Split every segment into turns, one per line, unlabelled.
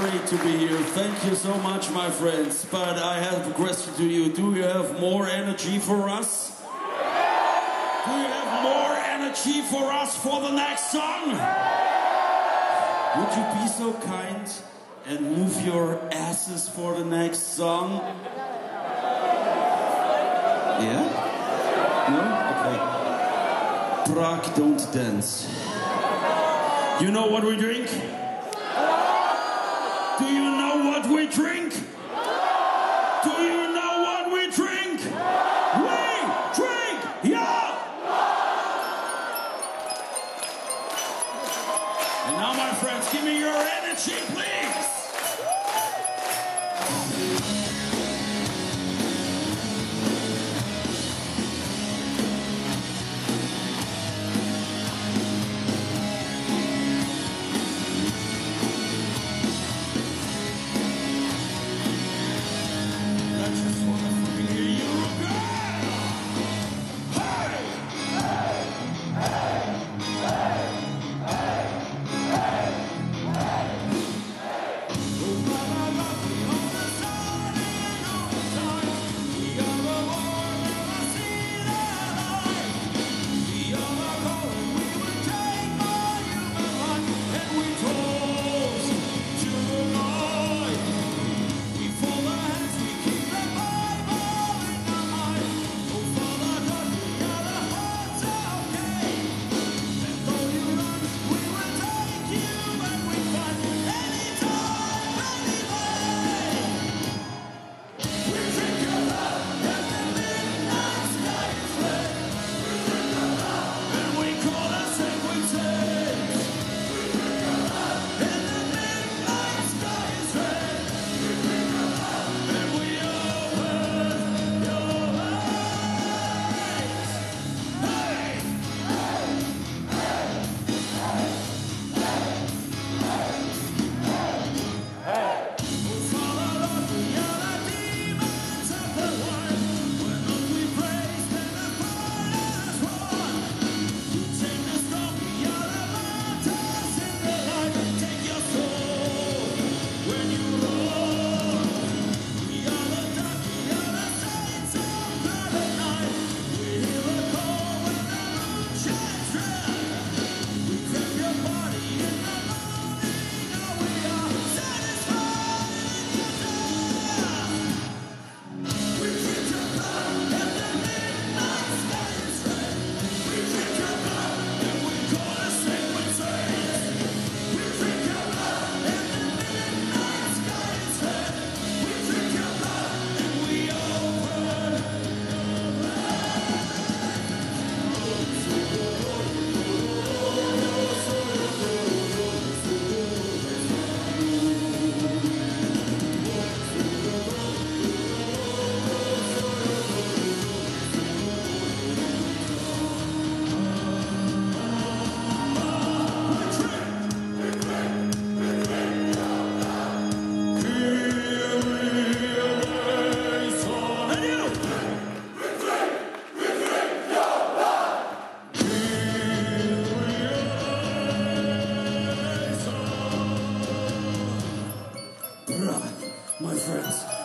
great to be here. Thank you so much, my friends. But I have a question to you. Do you have more energy for us? Do you have more energy for us for the next song? Would you be so kind and move your asses for the next song? Yeah? No? Okay. Prague, don't dance. You know what we drink? Do you know what we drink? Do you know what we drink? We drink yeah! And now, my friends, give me your energy, please.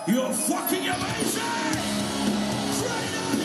You're fucking amazing! Trainer!